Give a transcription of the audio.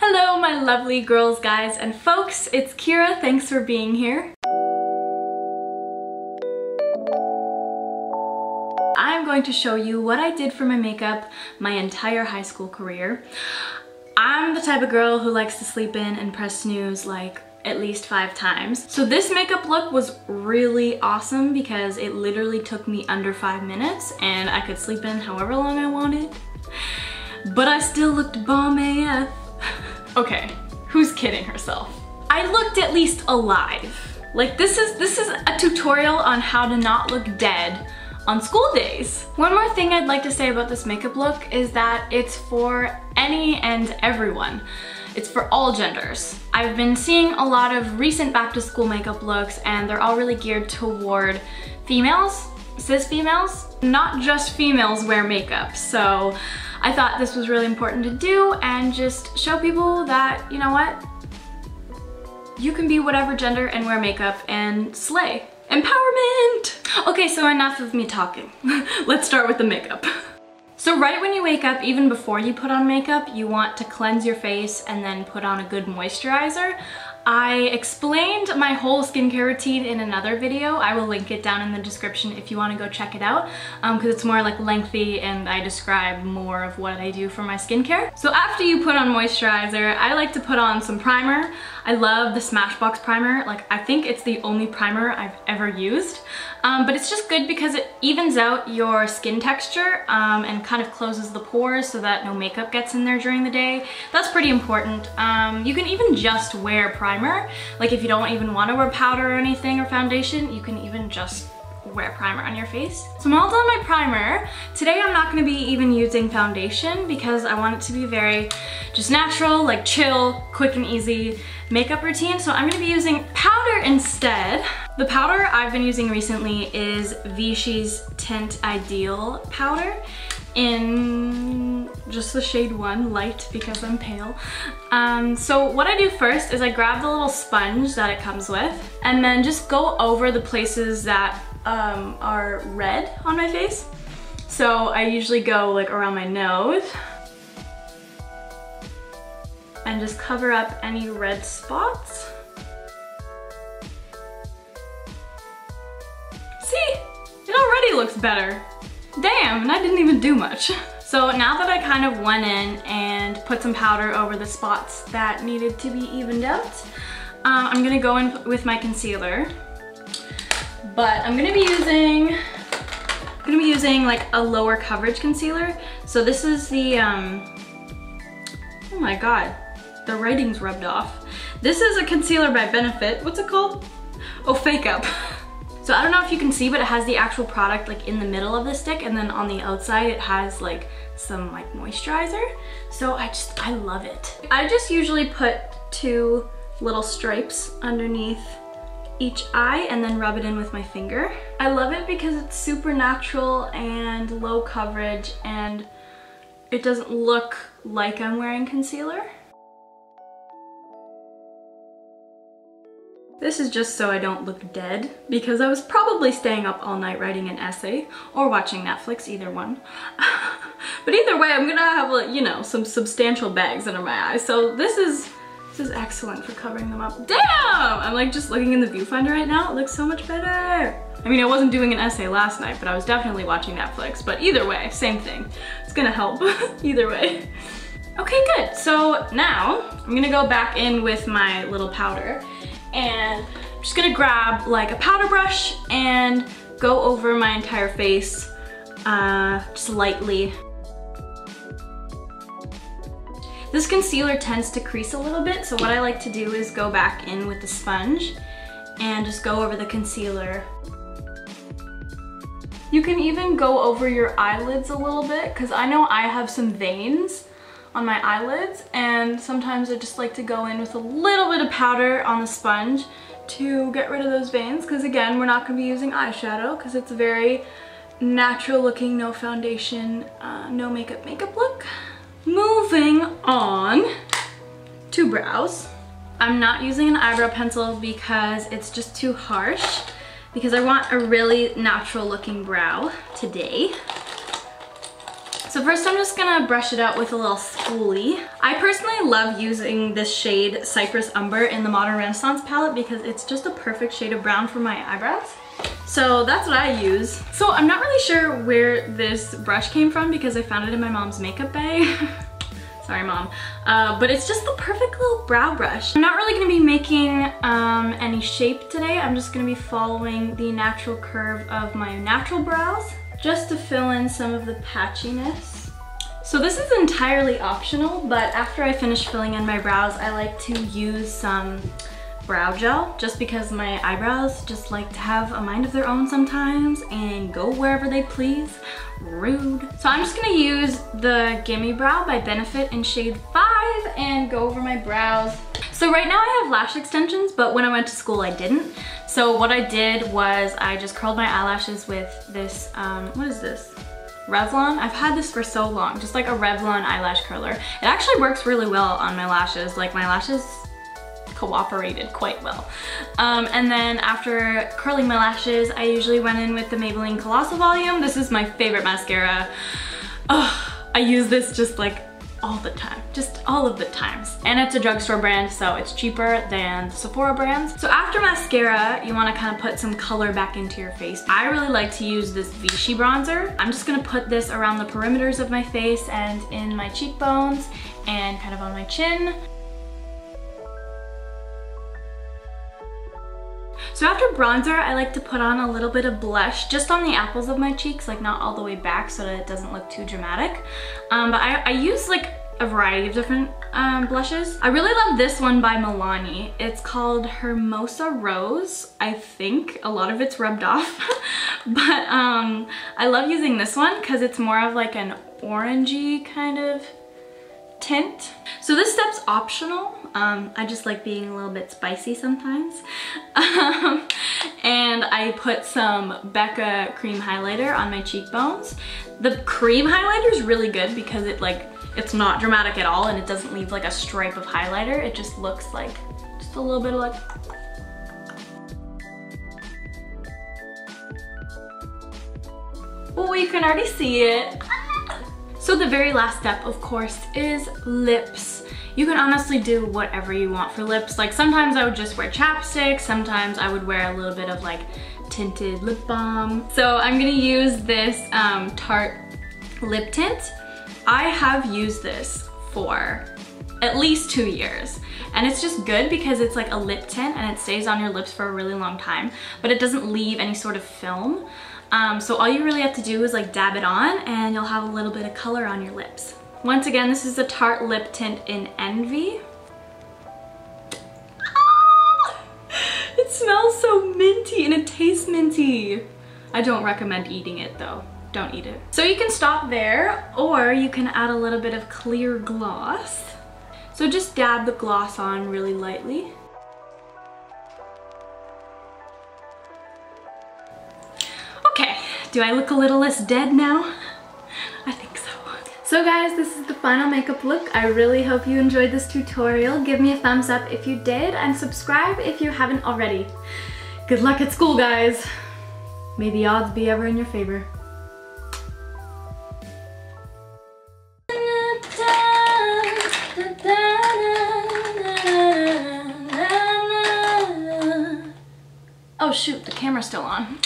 Hello, my lovely girls, guys, and folks. It's Keara. Thanks for being here. I'm going to show you what I did for my makeup my entire high school career. I'm the type of girl who likes to sleep in and press snooze like at least five times. So this makeup look was really awesome because it literally took me under five minutes and I could sleep in however long I wanted. But I still looked bomb AF. okay, who's kidding herself? I looked at least alive. Like this is this is a tutorial on how to not look dead on school days. One more thing I'd like to say about this makeup look is that it's for any and everyone. It's for all genders. I've been seeing a lot of recent back to school makeup looks and they're all really geared toward females, cis females. Not just females wear makeup, so I thought this was really important to do and just show people that, you know what? You can be whatever gender and wear makeup and slay. Empowerment! Okay, so enough of me talking. Let's start with the makeup. So right when you wake up, even before you put on makeup, you want to cleanse your face and then put on a good moisturizer. I explained my whole skincare routine in another video. I will link it down in the description if you want to go check it out because um, it's more like lengthy and I describe more of what I do for my skincare. So after you put on moisturizer, I like to put on some primer. I love the Smashbox primer. Like I think it's the only primer I've ever used. Um, but it's just good because it evens out your skin texture um, and kind of closes the pores so that no makeup gets in there during the day. That's pretty important. Um, you can even just wear primer. Like if you don't even want to wear powder or anything or foundation, you can even just wear primer on your face. So I'm all done my primer. Today I'm not gonna be even using foundation because I want it to be very just natural, like chill, quick and easy makeup routine. So I'm gonna be using powder instead. The powder I've been using recently is Vichy's Teint Ideal powder in just the shade one, light because I'm pale. Um, so what I do first is I grab the little sponge that it comes with and then just go over the places that um, are red on my face. So I usually go like around my nose and just cover up any red spots. Looks better. Damn, and I didn't even do much. So now that I kind of went in and put some powder over the spots that needed to be evened out, uh, I'm gonna go in with my concealer. But I'm gonna be using, I'm gonna be using like a lower coverage concealer. So this is the, um, oh my God, the writing's rubbed off. This is a concealer by Benefit. What's it called? Oh, Fake Up. So I don't know if you can see, but it has the actual product like in the middle of the stick and then on the outside it has like some like moisturizer. So I just, I love it. I just usually put two little stripes underneath each eye and then rub it in with my finger. I love it because it's super natural and low coverage and it doesn't look like I'm wearing concealer. This is just so I don't look dead because I was probably staying up all night writing an essay or watching Netflix, either one. but either way, I'm gonna have, like, you know, some substantial bags under my eyes. So this is, this is excellent for covering them up. Damn! I'm like just looking in the viewfinder right now. It looks so much better. I mean, I wasn't doing an essay last night, but I was definitely watching Netflix. But either way, same thing. It's gonna help either way. Okay, good. So now I'm gonna go back in with my little powder and I'm just gonna grab like a powder brush and go over my entire face uh, just lightly. This concealer tends to crease a little bit, so what I like to do is go back in with the sponge and just go over the concealer. You can even go over your eyelids a little bit because I know I have some veins on my eyelids and sometimes I just like to go in with a little bit of powder on the sponge to get rid of those veins because again we're not going to be using eyeshadow because it's a very natural looking no foundation uh, no makeup makeup look. Moving on to brows. I'm not using an eyebrow pencil because it's just too harsh because I want a really natural looking brow today. So first I'm just gonna brush it out with a little spoolie. I personally love using this shade Cypress Umber in the Modern Renaissance palette because it's just a perfect shade of brown for my eyebrows. So that's what I use. So I'm not really sure where this brush came from because I found it in my mom's makeup bag. Sorry, mom. Uh, but it's just the perfect little brow brush. I'm not really gonna be making um, any shape today. I'm just gonna be following the natural curve of my natural brows just to fill in some of the patchiness. So this is entirely optional, but after I finish filling in my brows, I like to use some brow gel just because my eyebrows just like to have a mind of their own sometimes and go wherever they please. Rude. So I'm just gonna use the Gimme Brow by Benefit in shade 5 and go over my brows. So right now I have lash extensions, but when I went to school I didn't. So what I did was I just curled my eyelashes with this, um, what is this? Revlon. I've had this for so long, just like a Revlon eyelash curler. It actually works really well on my lashes. Like my lashes cooperated quite well. Um, and then after curling my lashes, I usually went in with the Maybelline Colossal Volume. This is my favorite mascara. Oh, I use this just like all the time, just all of the times. And it's a drugstore brand, so it's cheaper than Sephora brands. So after mascara, you wanna kind of put some color back into your face. I really like to use this Vichy bronzer. I'm just gonna put this around the perimeters of my face and in my cheekbones and kind of on my chin. So after bronzer, I like to put on a little bit of blush just on the apples of my cheeks, like not all the way back so that it doesn't look too dramatic. Um, but I, I use like a variety of different um, blushes. I really love this one by Milani. It's called Hermosa Rose. I think a lot of it's rubbed off, but um, I love using this one because it's more of like an orangey kind of tint. So this step's optional. Um, I just like being a little bit spicy sometimes. Um, and I put some Becca cream highlighter on my cheekbones. The cream highlighter is really good because it like, it's not dramatic at all and it doesn't leave like a stripe of highlighter. It just looks like, just a little bit of like, Oh, you can already see it. So the very last step, of course, is lips. You can honestly do whatever you want for lips. Like sometimes I would just wear chapstick, sometimes I would wear a little bit of like tinted lip balm. So I'm gonna use this um, Tarte lip tint. I have used this for at least two years. And it's just good because it's like a lip tint and it stays on your lips for a really long time, but it doesn't leave any sort of film. Um, so all you really have to do is like dab it on and you'll have a little bit of color on your lips. Once again, this is the Tarte Lip Tint in Envy. it smells so minty and it tastes minty. I don't recommend eating it though. Don't eat it. So you can stop there or you can add a little bit of clear gloss. So just dab the gloss on really lightly. Do I look a little less dead now? I think so. So guys, this is the final makeup look. I really hope you enjoyed this tutorial. Give me a thumbs up if you did and subscribe if you haven't already. Good luck at school, guys. May the odds be ever in your favor. Oh shoot, the camera's still on.